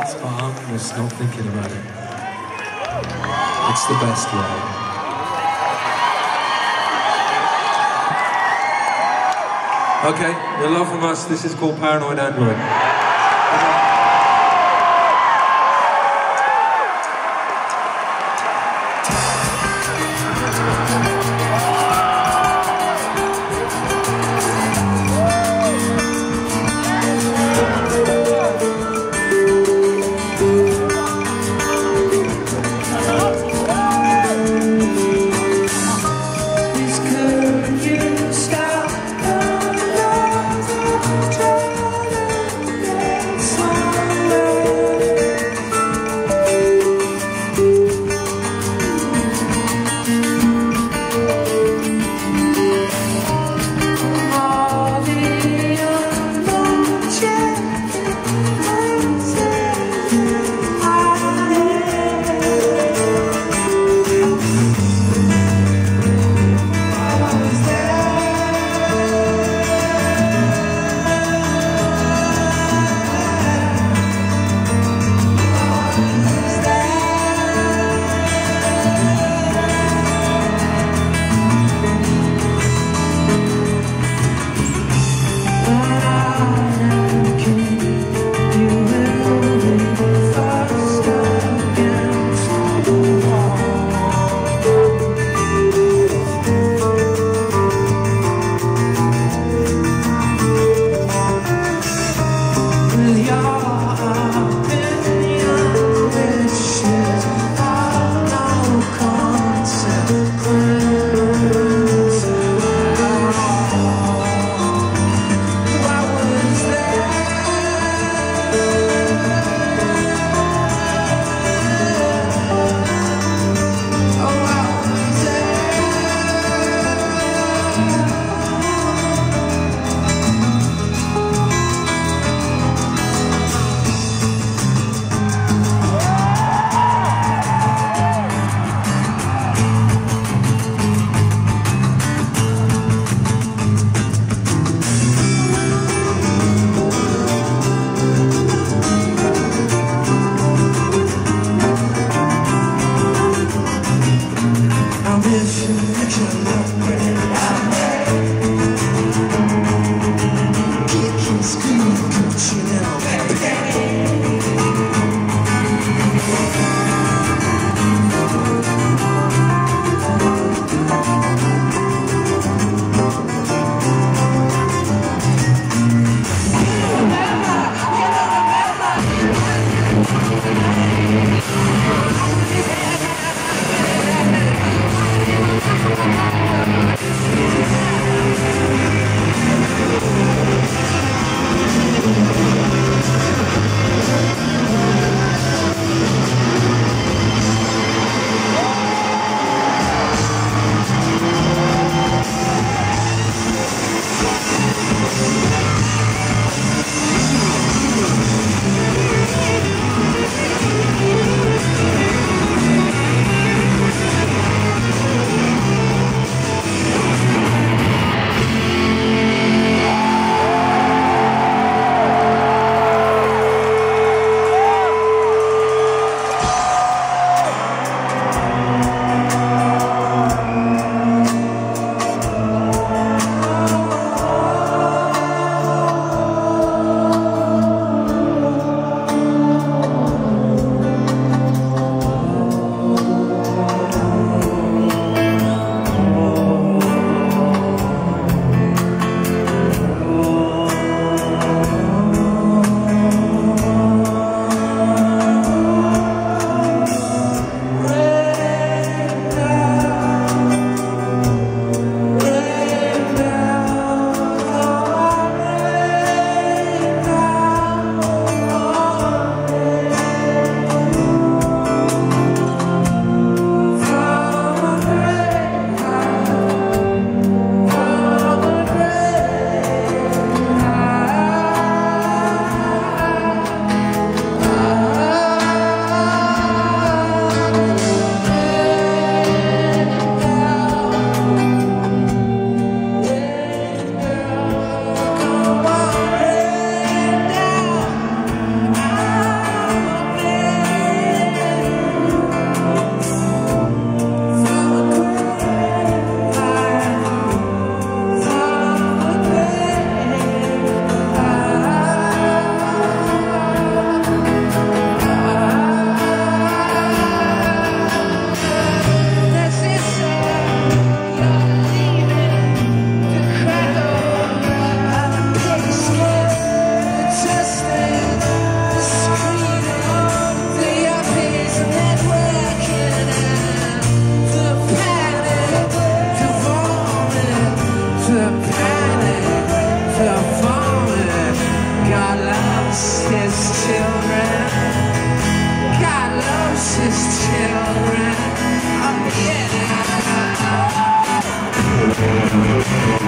but I'm just not thinking about it. It's the best way. Okay, your love from us. This is called Paranoid Android. legal. his children. God loves his children. Yeah.